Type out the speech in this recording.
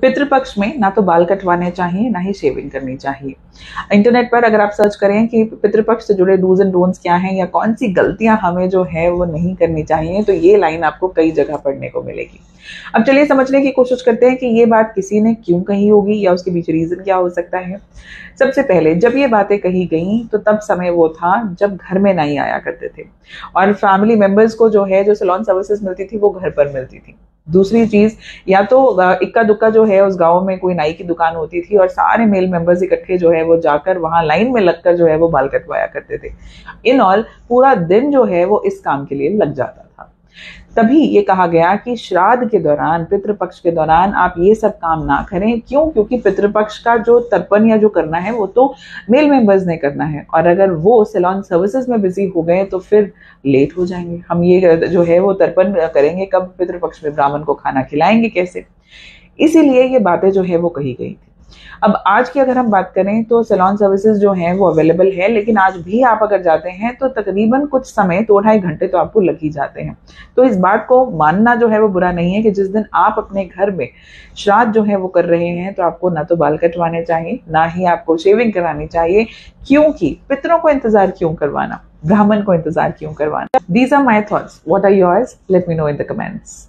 पितृपक्ष में ना तो बाल कटवाने चाहिए, ना ही शेविंग करनी चाहिए। इंटरनेट पर अगर आप सर्च करें कि पितृपक्ष से जुड़े डूज एंड डोंट्स क्या हैं या कौन सी गलतियाँ हमें जो है वो नहीं करनी चाहिए तो ये लाइन आपको कई जगह पढ़ने को मिलेगी। अब चलिए समझने की कोशिश करते हैं कि ये बात किसी ने क्यों कही होगी या उसके बीच रीजन क्या हो सकता है। सबसे पहले, जब ये बातें कही गई तो तब समय वो था जब घर में नहीं आया करते थे। और फैमिली मेंबर्स को जो है, जो सलोन सर्विसेज़ मिलती थी, वो घर पर मिलती थी। दूसरी चीज़, या तो इक्का दुक्का जो है, उस गाँव में कोई नाई की दुकान होती थी और सारे मेल मेंबर्स इकट्ठे जो है, वो जाकर वहाँ लाइन में लगकर जो है, वो बाल कटवाया करते थे। इन ऑल, पूरा दिन जो है, वो इस काम के लिए लग जाता तभी ये कहा गया कि श्राद्ध के दौरान, पितृपक्ष के दौरान आप ये सब काम ना करें। क्यों? क्योंकि पितृपक्ष का जो तर्पण या जो करना है, वो तो मेल मेंबर्स ने करना है। और अगर वो सेलॉन सर्विसेज़ में बिज़ी हो गए तो फिर लेट हो जाएँगे। हम ये, जो है, वो तर्पण करेंगे कब पितृपक्ष में ब्राह्मण को खाना खिलाएँगे, कैसे? इसीलिए ये बातें जो है, वो कही गई थी। अब आज की अगर हम बात करें तो सैलॉन सर्विसेज़ जो हैं वो अवेलेबल है, लेकिन आज भी आप अगर जाते हैं तो तकरीबन कुछ समय दो ढाई घंटे तो आपको लग ही जाते हैं। तो इस बात को मानना जो है वो बुरा नहीं है कि जिस दिन आप अपने घर में श्राद्ध जो है वो कर रहे हैं तो आपको ना तो बाल कटवाने चाहिए, ना ही आपको शेविंग करानी चाहिए, क्योंकि पितरों को इंतज़ार क्यों करवाना? ब्राह्मण को इंतज़ार क्यों करवाना? These are my thoughts what are yours let me know in the comments